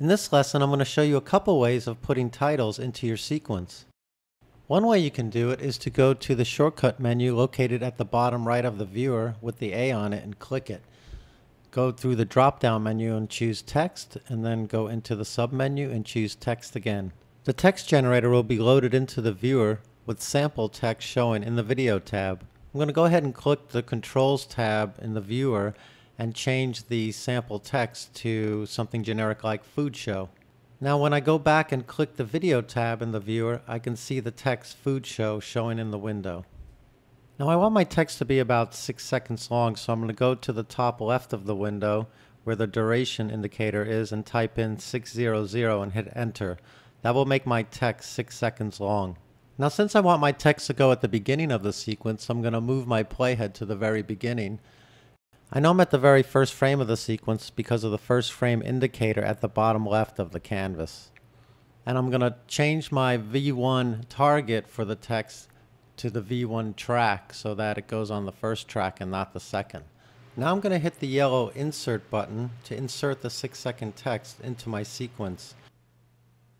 In this lesson, I'm going to show you a couple ways of putting titles into your sequence. One way you can do it is to go to the shortcut menu located at the bottom right of the viewer with the A on it and click it. Go through the drop down menu and choose text and then go into the sub menu and choose text again. The text generator will be loaded into the viewer with sample text showing in the video tab. I'm going to go ahead and click the controls tab in the viewer and change the sample text to something generic like food show. Now when I go back and click the video tab in the viewer, I can see the text food show showing in the window. Now I want my text to be about six seconds long, so I'm going to go to the top left of the window where the duration indicator is and type in 600 and hit enter. That will make my text six seconds long. Now since I want my text to go at the beginning of the sequence, I'm going to move my playhead to the very beginning I know I'm at the very first frame of the sequence because of the first frame indicator at the bottom left of the canvas. And I'm going to change my V1 target for the text to the V1 track so that it goes on the first track and not the second. Now I'm going to hit the yellow insert button to insert the 6 second text into my sequence.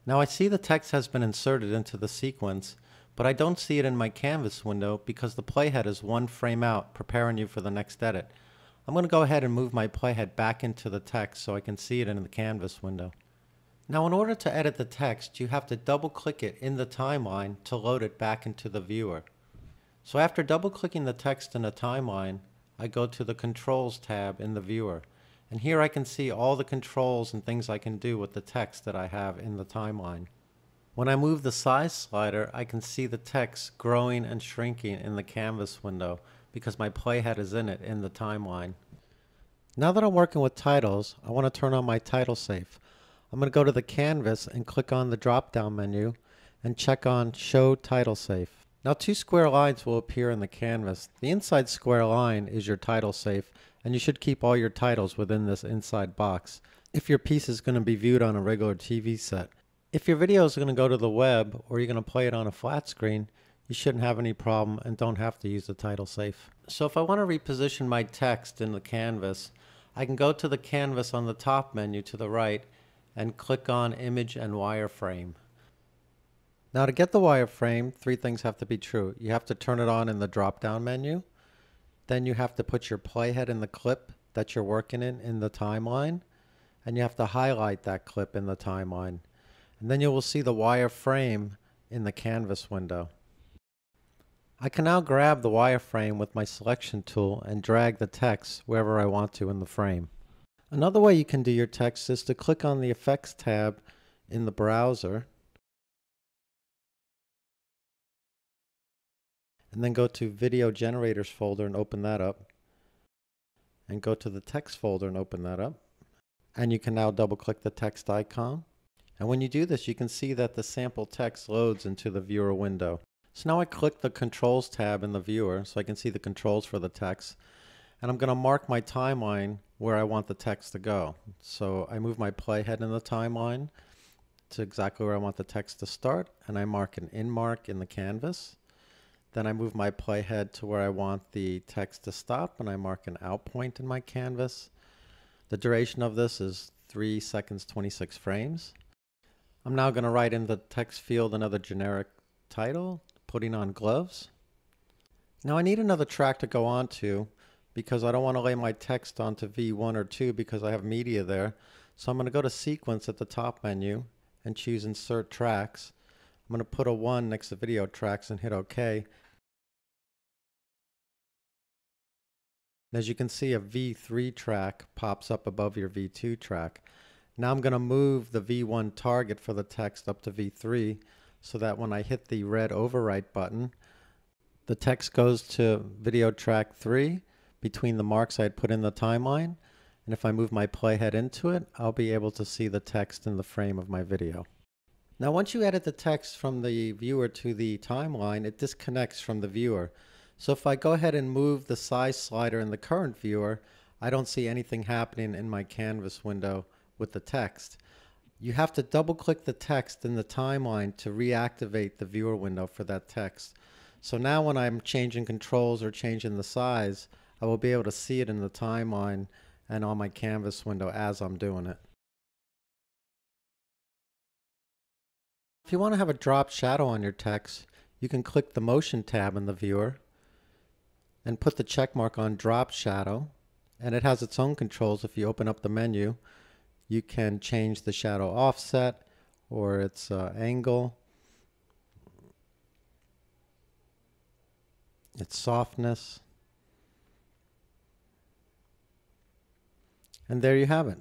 Now I see the text has been inserted into the sequence, but I don't see it in my canvas window because the playhead is one frame out preparing you for the next edit. I'm going to go ahead and move my playhead back into the text so I can see it in the canvas window. Now in order to edit the text, you have to double click it in the timeline to load it back into the viewer. So after double clicking the text in the timeline, I go to the controls tab in the viewer. And here I can see all the controls and things I can do with the text that I have in the timeline. When I move the size slider, I can see the text growing and shrinking in the canvas window because my playhead is in it in the timeline. Now that I'm working with titles, I want to turn on my title safe. I'm going to go to the canvas and click on the drop down menu and check on show title safe. Now two square lines will appear in the canvas. The inside square line is your title safe and you should keep all your titles within this inside box if your piece is going to be viewed on a regular TV set. If your video is going to go to the web or you're going to play it on a flat screen, you shouldn't have any problem and don't have to use the title safe. So if I want to reposition my text in the canvas, I can go to the canvas on the top menu to the right and click on image and wireframe. Now to get the wireframe, three things have to be true. You have to turn it on in the drop down menu. Then you have to put your playhead in the clip that you're working in in the timeline. And you have to highlight that clip in the timeline. And then you will see the wireframe in the canvas window. I can now grab the wireframe with my selection tool and drag the text wherever I want to in the frame. Another way you can do your text is to click on the Effects tab in the browser and then go to Video Generators folder and open that up and go to the Text folder and open that up and you can now double click the text icon and when you do this you can see that the sample text loads into the viewer window. So now I click the controls tab in the viewer so I can see the controls for the text. And I'm going to mark my timeline where I want the text to go. So I move my playhead in the timeline to exactly where I want the text to start. And I mark an in mark in the canvas. Then I move my playhead to where I want the text to stop and I mark an out point in my canvas. The duration of this is 3 seconds 26 frames. I'm now going to write in the text field another generic title putting on gloves. Now I need another track to go on to because I don't want to lay my text onto V1 or 2 because I have media there. So I'm going to go to sequence at the top menu and choose insert tracks. I'm going to put a 1 next to video tracks and hit OK. As you can see a V3 track pops up above your V2 track. Now I'm going to move the V1 target for the text up to V3 so that when I hit the red overwrite button, the text goes to video track 3 between the marks I had put in the timeline. And if I move my playhead into it, I'll be able to see the text in the frame of my video. Now once you edit the text from the viewer to the timeline, it disconnects from the viewer. So if I go ahead and move the size slider in the current viewer, I don't see anything happening in my canvas window with the text. You have to double click the text in the timeline to reactivate the viewer window for that text. So now when I'm changing controls or changing the size, I will be able to see it in the timeline and on my canvas window as I'm doing it. If you want to have a drop shadow on your text, you can click the motion tab in the viewer and put the check mark on drop shadow and it has its own controls if you open up the menu you can change the shadow offset or its uh, angle, its softness. And there you have it.